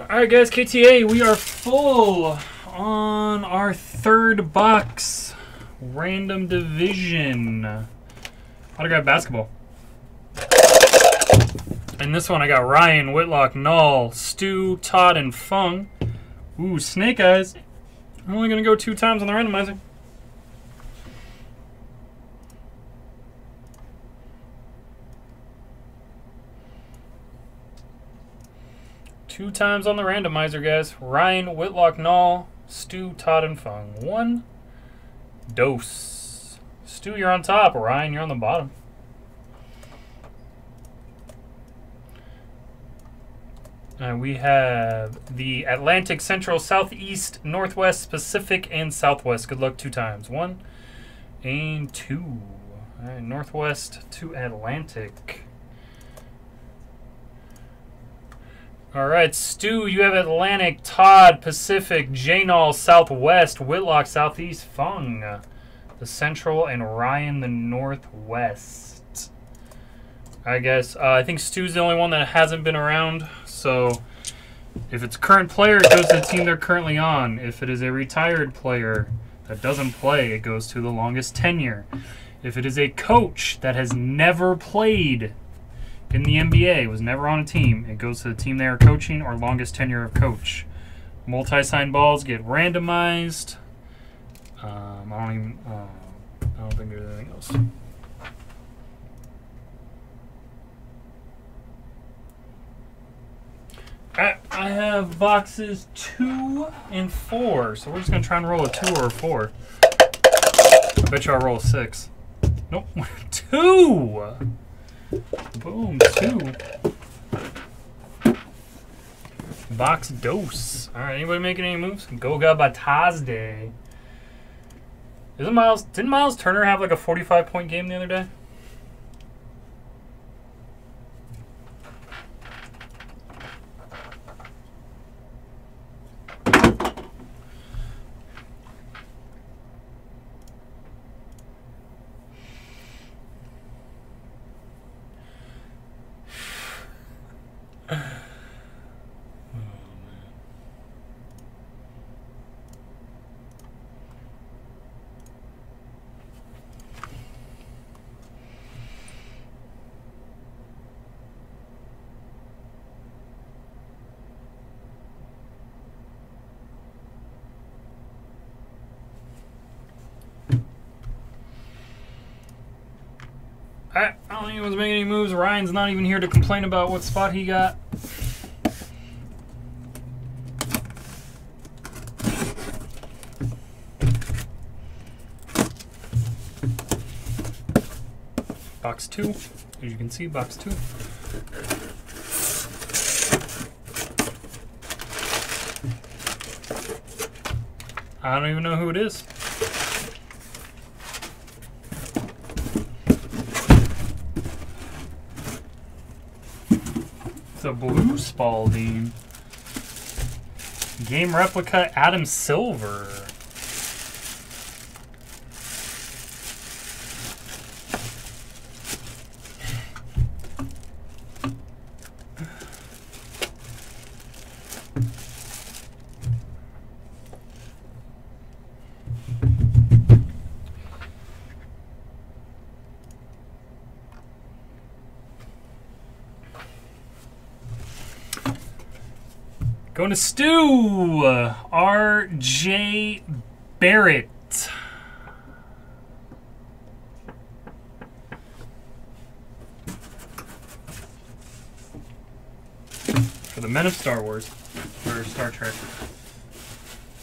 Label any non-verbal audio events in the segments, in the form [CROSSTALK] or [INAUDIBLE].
Alright, guys, KTA, we are full on our third box random division autograph basketball. In this one, I got Ryan, Whitlock, Null, Stu, Todd, and Fung. Ooh, Snake Eyes. I'm only going to go two times on the randomizer. Two times on the randomizer, guys. Ryan, Whitlock, Null, Stu, Todd, and Fung. One dose. Stu, you're on top. Ryan, you're on the bottom. And we have the Atlantic, Central, Southeast, Northwest, Pacific, and Southwest. Good luck two times. One and two. Northwest to Atlantic. All right, Stu, you have Atlantic, Todd, Pacific, Janal, Southwest, Whitlock, Southeast, Fung, the Central, and Ryan, the Northwest. I guess uh, I think Stu's the only one that hasn't been around, so if it's current player, it goes to the team they're currently on. If it is a retired player that doesn't play, it goes to the longest tenure. If it is a coach that has never played in the NBA, was never on a team. It goes to the team they are coaching or longest tenure of coach. Multi-sign balls get randomized. Um, I don't even. Uh, I don't think there's anything else. I, I have boxes two and four, so we're just gonna try and roll a two or a four. I bet you I'll roll a six. Nope, [LAUGHS] two. Boom, two. Box dose. All right, anybody making any moves? Goga Bitadze. Isn't Miles? Didn't Miles Turner have like a 45 point game the other day? I, don't think anyone's making any moves. Ryan's not even here to complain about what spot he got. Box two, as you can see, box two. I don't even know who it is. A blue Spalding. Game replica Adam Silver. Going to Stu. Uh, R.J. Barrett. For the men of Star Wars. Or Star Trek.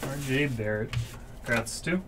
R.J. Barrett. Congrats, Stu.